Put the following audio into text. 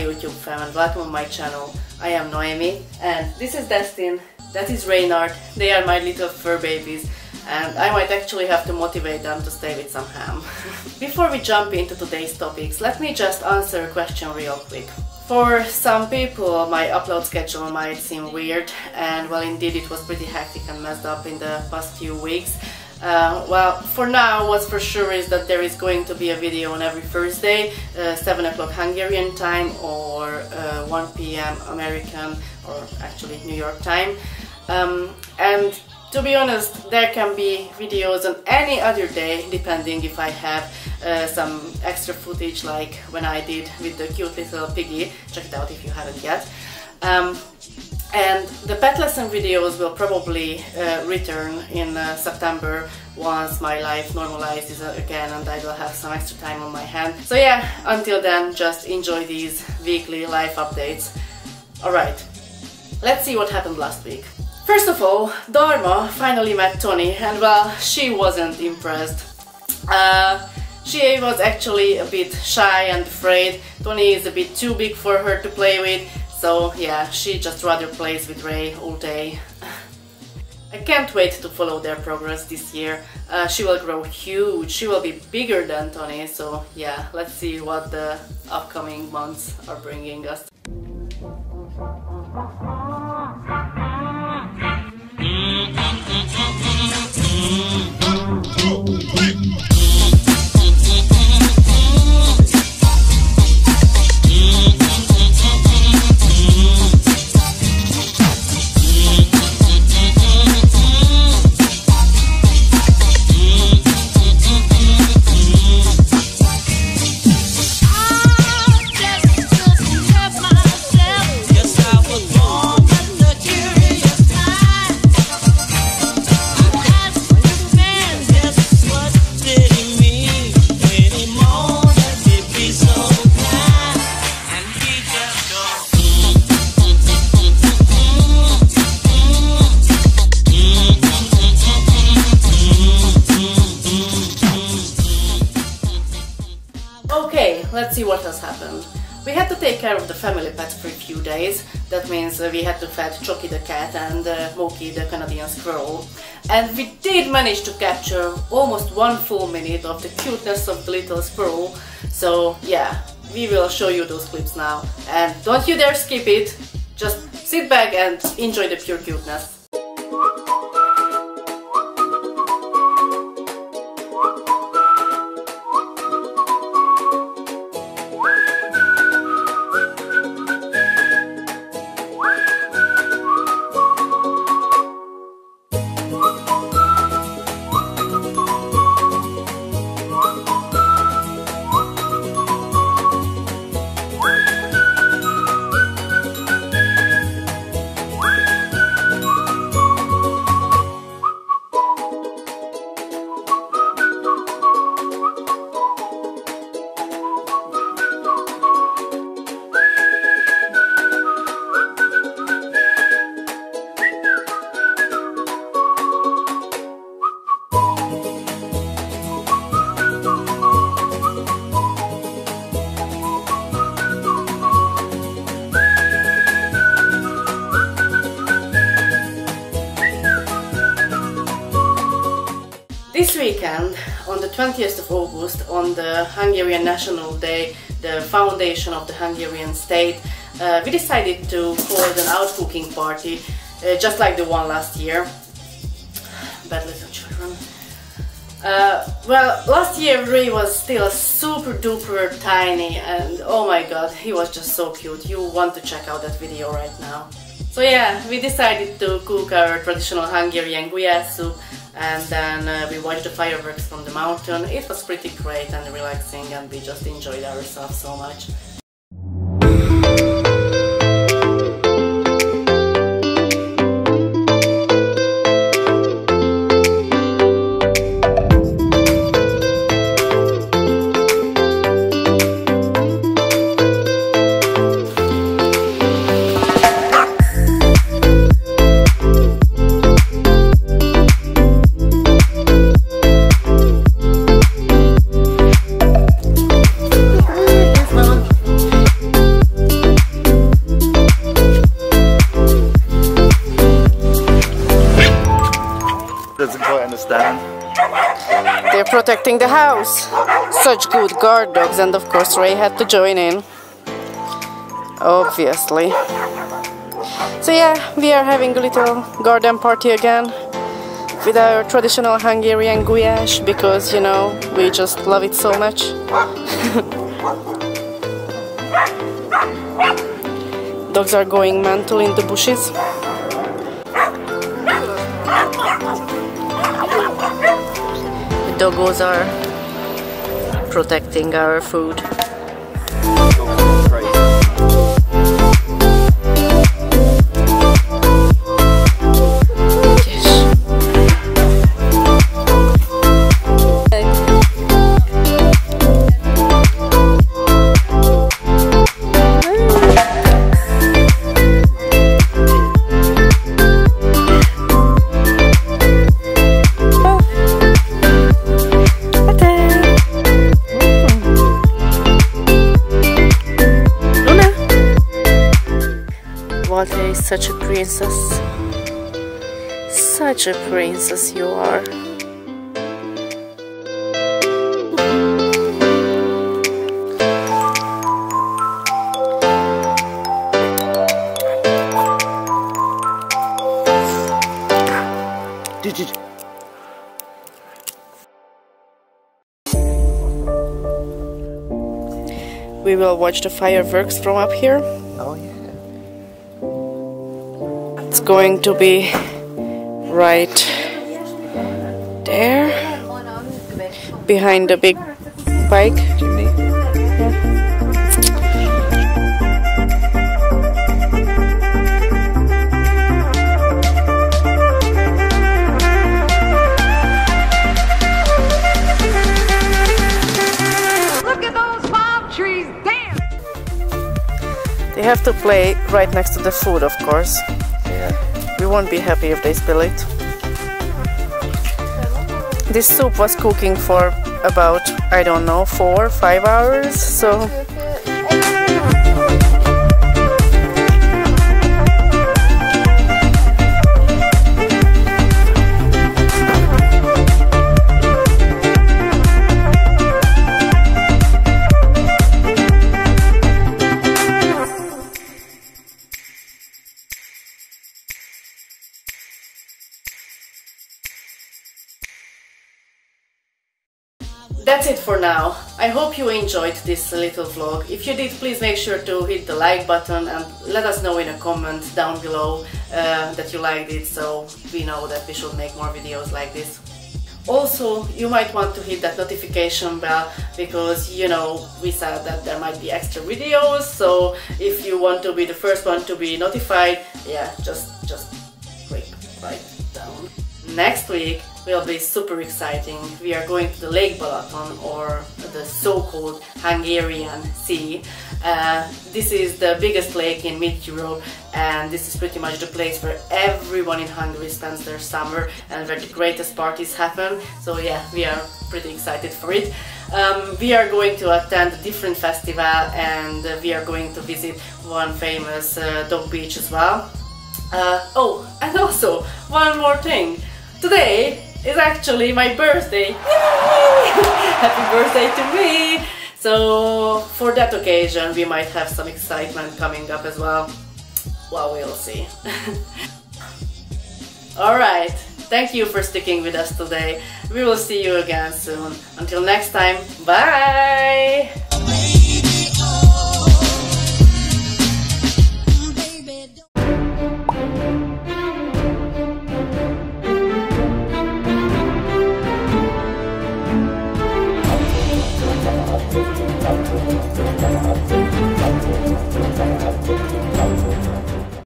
YouTube fam and welcome to my channel. I am Noemi and this is Destin, that is Reynard, they are my little fur babies and I might actually have to motivate them to stay with some ham. Before we jump into today's topics, let me just answer a question real quick. For some people my upload schedule might seem weird and well indeed it was pretty hectic and messed up in the past few weeks uh, well, for now, what's for sure is that there is going to be a video on every Thursday, uh, 7 o'clock Hungarian time or uh, 1 p.m. American or actually New York time. Um, and to be honest, there can be videos on any other day, depending if I have uh, some extra footage like when I did with the cute little piggy. Check it out if you haven't yet. Um, and the pet lesson videos will probably uh, return in uh, September once my life normalizes again and I will have some extra time on my hand. So yeah, until then, just enjoy these weekly life updates. Alright, let's see what happened last week. First of all, Dharma finally met Tony and well, she wasn't impressed. Uh, she was actually a bit shy and afraid. Tony is a bit too big for her to play with so yeah, she just rather plays with Ray all day. I can't wait to follow their progress this year. Uh, she will grow huge, she will be bigger than Tony, so yeah, let's see what the upcoming months are bringing us. let's days. That means we had to feed Chucky the cat and uh, Moki the Canadian squirrel. And we did manage to capture almost one full minute of the cuteness of the little squirrel. So yeah, we will show you those clips now. And don't you dare skip it. Just sit back and enjoy the pure cuteness. This weekend, on the 20th of August, on the Hungarian National Day, the foundation of the Hungarian state, uh, we decided to hold an out cooking party, uh, just like the one last year. Bad little children. Uh, well, last year Ray was still super duper tiny and oh my god, he was just so cute. You want to check out that video right now. So yeah, we decided to cook our traditional Hungarian gulyás soup and then uh, we watched the fireworks from the mountain. It was pretty great and relaxing and we just enjoyed ourselves so much. They're protecting the house. Such good guard dogs, and of course, Ray had to join in. Obviously. So, yeah, we are having a little garden party again with our traditional Hungarian gulyás because, you know, we just love it so much. Dogs are going mental in the bushes. Doggos are protecting our food. Such a princess. Such a princess you are. Did you... We will watch the fireworks from up here. Oh yeah going to be right there behind the big bike. They have to play right next to the food, of course won't be happy if they spill it. This soup was cooking for about, I don't know, four, five hours, so for now. I hope you enjoyed this little vlog. If you did, please make sure to hit the like button and let us know in a comment down below uh, that you liked it so we know that we should make more videos like this. Also, you might want to hit that notification bell because, you know, we said that there might be extra videos, so if you want to be the first one to be notified, yeah, just, just click right down. Next week, will be super exciting. We are going to the Lake Balaton or the so-called Hungarian Sea. Uh, this is the biggest lake in mid-Europe and this is pretty much the place where everyone in Hungary spends their summer and where the greatest parties happen. So yeah, we are pretty excited for it. Um, we are going to attend a different festival and we are going to visit one famous uh, dog beach as well. Uh, oh, and also, one more thing. Today is actually my birthday. Happy birthday to me! So for that occasion we might have some excitement coming up as well. Well, we'll see. Alright, thank you for sticking with us today. We will see you again soon. Until next time, bye!